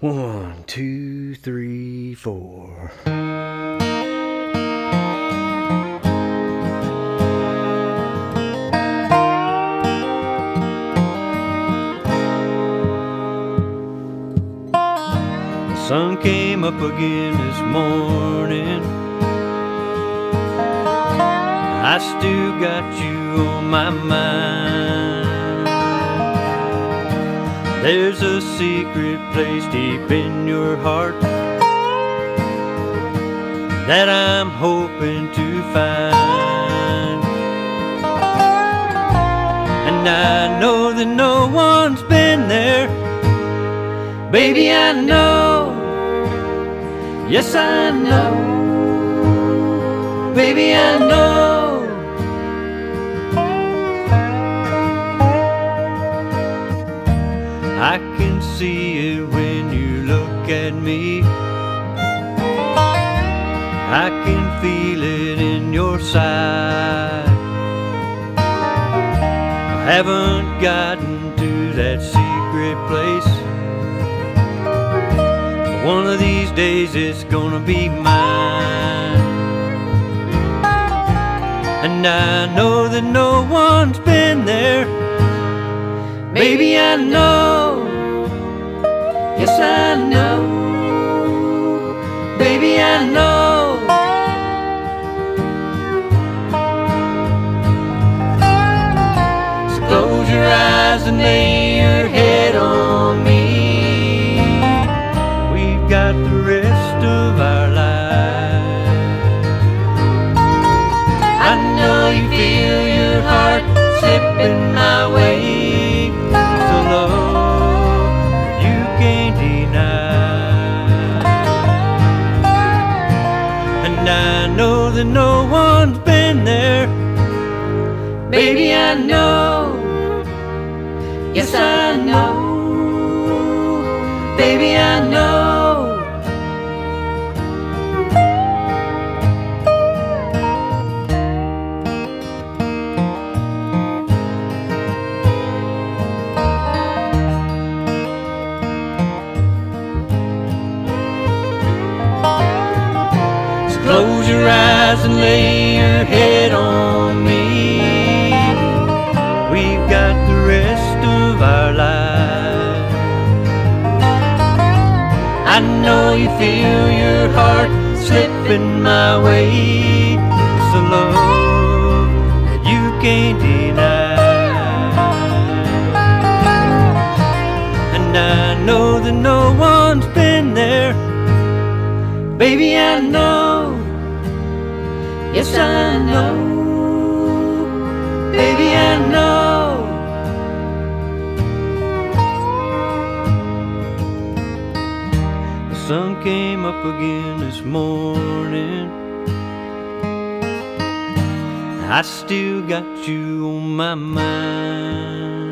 One, two, three, four. The sun came up again this morning. I still got you on my mind. There's a secret place deep in your heart that I'm hoping to find. And I know that no one's been there. Baby, I know. Yes, I know. Baby, I know. I can see it when you look at me. I can feel it in your side. I haven't gotten to that secret place. One of these days it's gonna be mine. And I know that no one's been there. Baby, I know. Yes, I know. Baby, I know. So close your eyes and lay that no one's been there. Baby, I know. Yes, I know. Baby, I know. Eyes and lay your head on me. We've got the rest of our lives. I know you feel your heart slipping my way. It's a love that you can't deny. And I know that no one's been there. Baby, I know. Yes, I know. Baby, I know. The sun came up again this morning. I still got you on my mind.